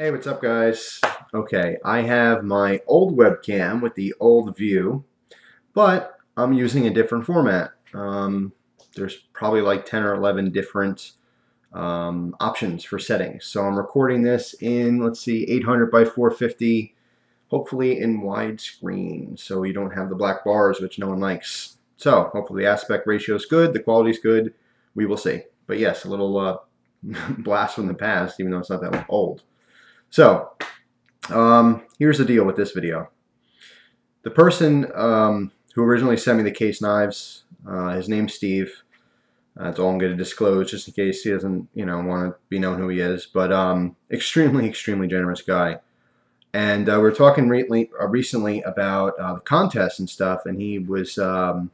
Hey, what's up guys? Okay, I have my old webcam with the old view, but I'm using a different format. Um, there's probably like 10 or 11 different um, options for settings. So I'm recording this in, let's see, 800 by 450, hopefully in widescreen, so you don't have the black bars, which no one likes. So hopefully the aspect ratio is good, the quality is good, we will see. But yes, a little uh, blast from the past, even though it's not that old. So, um, here's the deal with this video. The person um, who originally sent me the Case knives, uh, his name's Steve. That's all I'm going to disclose, just in case he doesn't, you know, want to be known who he is. But um, extremely, extremely generous guy. And uh, we were talking re uh, recently about uh, the contest and stuff, and he was um,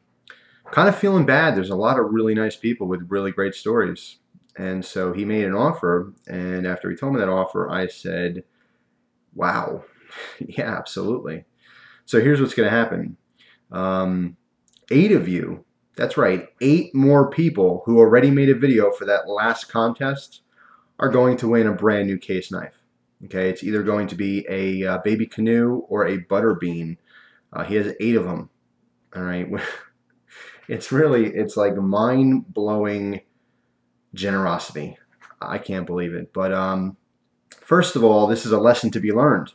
kind of feeling bad. There's a lot of really nice people with really great stories. And so he made an offer, and after he told me that offer, I said, wow, yeah, absolutely. So here's what's going to happen. Um, eight of you, that's right, eight more people who already made a video for that last contest are going to win a brand new Case knife. Okay, it's either going to be a uh, baby canoe or a butter bean. Uh, he has eight of them. All right, it's really, it's like mind-blowing generosity. I can't believe it. But um, first of all, this is a lesson to be learned.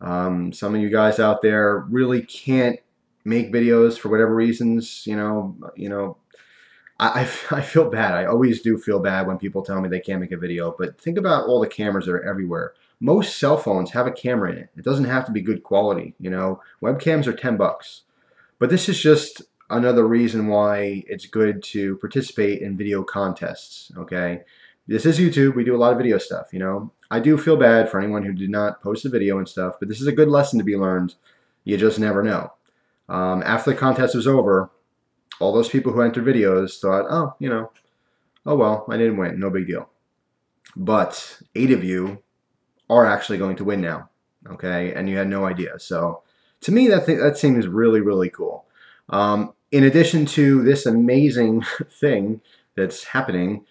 Um, some of you guys out there really can't make videos for whatever reasons. You know, you know, I, I, I feel bad. I always do feel bad when people tell me they can't make a video. But think about all the cameras that are everywhere. Most cell phones have a camera in it. It doesn't have to be good quality. You know, webcams are 10 bucks. But this is just another reason why it's good to participate in video contests, okay? This is YouTube. We do a lot of video stuff, you know? I do feel bad for anyone who did not post a video and stuff, but this is a good lesson to be learned. You just never know. Um, after the contest was over, all those people who entered videos thought, oh, you know, oh well, I didn't win, no big deal. But eight of you are actually going to win now, okay? And you had no idea. So to me, that, th that seems really, really cool. Um, in addition to this amazing thing that's happening,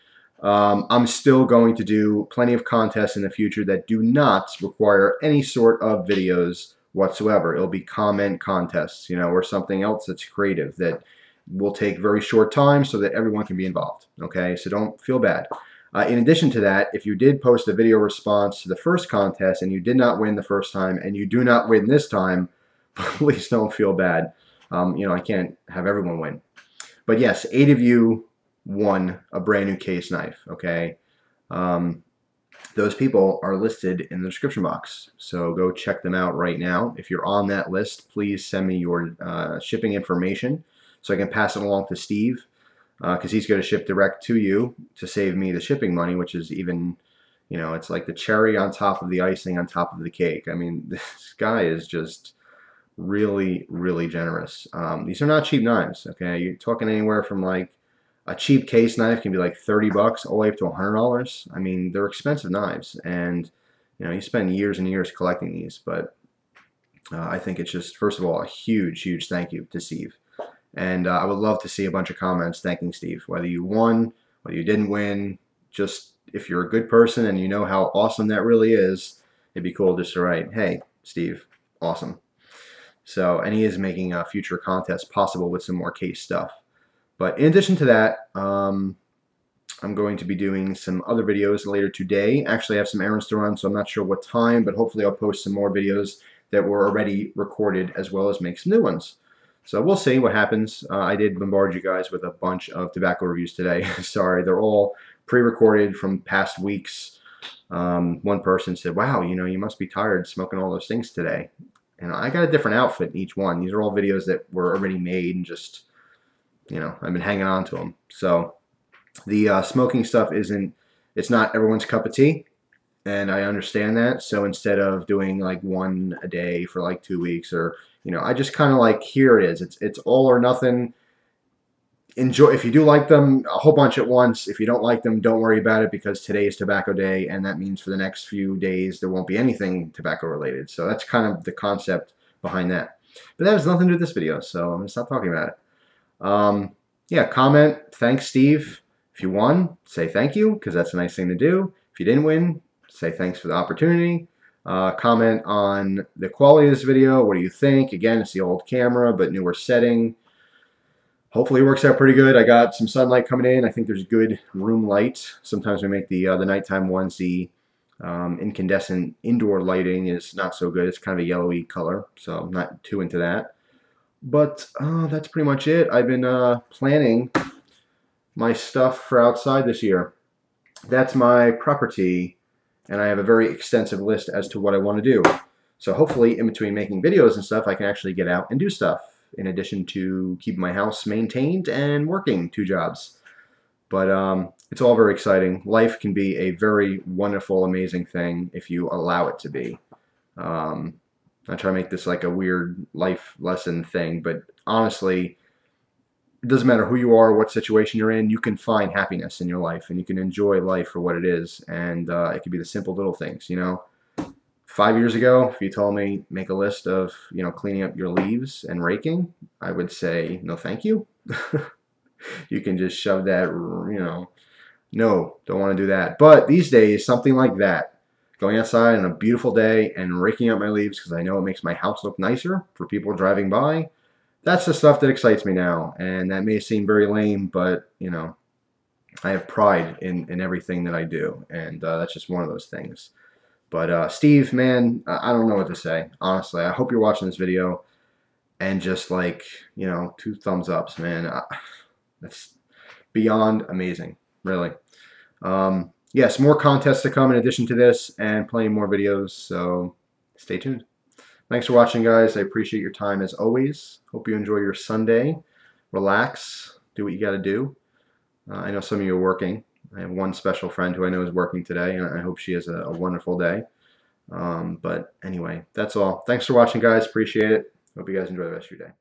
um, I'm still going to do plenty of contests in the future that do not require any sort of videos whatsoever. It'll be comment contests, you know, or something else that's creative that will take very short time so that everyone can be involved. Okay, so don't feel bad. Uh, in addition to that, if you did post a video response to the first contest and you did not win the first time and you do not win this time, please don't feel bad. Um, you know, I can't have everyone win. But yes, eight of you won a brand new Case knife, okay? Um, those people are listed in the description box. So go check them out right now. If you're on that list, please send me your uh, shipping information so I can pass it along to Steve because uh, he's going to ship direct to you to save me the shipping money, which is even, you know, it's like the cherry on top of the icing on top of the cake. I mean, this guy is just really, really generous. Um, these are not cheap knives, okay? You're talking anywhere from like a cheap Case knife can be like 30 bucks all the way up to $100. I mean, they're expensive knives and you know, you spend years and years collecting these, but uh, I think it's just, first of all, a huge, huge thank you to Steve. And uh, I would love to see a bunch of comments thanking Steve, whether you won, whether you didn't win, just if you're a good person and you know how awesome that really is, it'd be cool just to write, hey, Steve, awesome. So, and he is making a future contest possible with some more Case stuff. But in addition to that, um, I'm going to be doing some other videos later today. Actually, I have some errands to run, so I'm not sure what time, but hopefully I'll post some more videos that were already recorded as well as make some new ones. So we'll see what happens. Uh, I did bombard you guys with a bunch of tobacco reviews today. Sorry, they're all pre-recorded from past weeks. Um, one person said, wow, you know, you must be tired smoking all those things today. And I got a different outfit in each one. These are all videos that were already made and just, you know, I've been hanging on to them. So the uh, smoking stuff isn't, it's not everyone's cup of tea. And I understand that. So instead of doing like one a day for like two weeks or, you know, I just kind of like, here it is. It's, it's all or nothing enjoy if you do like them a whole bunch at once if you don't like them don't worry about it because today is tobacco day and that means for the next few days there won't be anything tobacco related so that's kind of the concept behind that but that has nothing to do with this video so I'm gonna stop talking about it um, yeah comment thanks Steve if you won say thank you because that's a nice thing to do if you didn't win say thanks for the opportunity. Uh, comment on the quality of this video. What do you think? Again, it's the old camera, but newer setting. Hopefully it works out pretty good. I got some sunlight coming in. I think there's good room light. Sometimes we make the uh, the nighttime ones, the um, incandescent indoor lighting is not so good. It's kind of a yellowy color, so I'm not too into that. But uh, that's pretty much it. I've been uh, planning my stuff for outside this year. That's my property and I have a very extensive list as to what I want to do. So hopefully in between making videos and stuff, I can actually get out and do stuff in addition to keep my house maintained and working two jobs. But um, it's all very exciting. Life can be a very wonderful, amazing thing if you allow it to be. Um, I try to make this like a weird life lesson thing, but honestly, it doesn't matter who you are, what situation you're in, you can find happiness in your life and you can enjoy life for what it is. And uh, it could be the simple little things, you know. Five years ago, if you told me make a list of, you know, cleaning up your leaves and raking, I would say no thank you. you can just shove that, you know, no, don't want to do that. But these days, something like that, going outside on a beautiful day and raking up my leaves because I know it makes my house look nicer for people driving by, that's the stuff that excites me now. And that may seem very lame, but, you know, I have pride in, in everything that I do. And uh, that's just one of those things. But uh, Steve, man, I don't know what to say. Honestly, I hope you're watching this video and just like, you know, two thumbs ups, man. That's beyond amazing, really. Um, yes, more contests to come in addition to this and plenty more videos. So stay tuned. Thanks for watching, guys. I appreciate your time as always. Hope you enjoy your Sunday. Relax. Do what you got to do. Uh, I know some of you are working. I have one special friend who I know is working today, and I hope she has a, a wonderful day. Um, but anyway, that's all. Thanks for watching, guys. Appreciate it. Hope you guys enjoy the rest of your day.